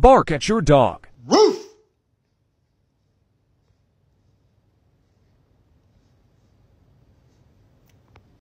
Bark at your dog.